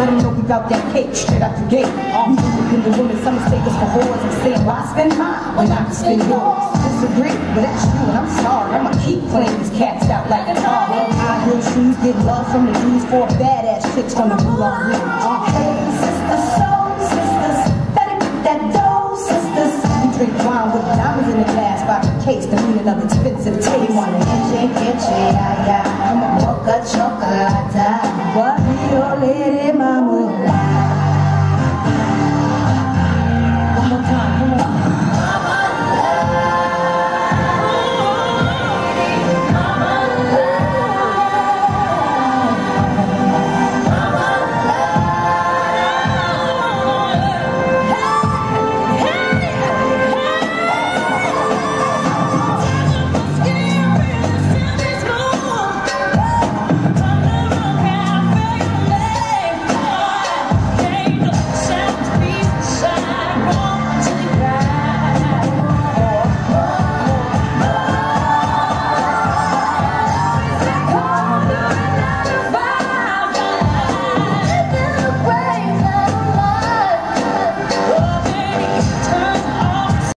Let them know we got that cake straight out the gate. We independent women, some mistake us for whores and saying, why spend mine when I can spend yours? Disagree, but that's true, and I'm sorry. I'ma keep playing these cats out like a car. High heel shoes, get love from the dudes for badass chicks from the Moulin Rouge. Uh, hey, the glass by the case, the meaning of expensive taste. You want an inche, inche, yeah, yeah.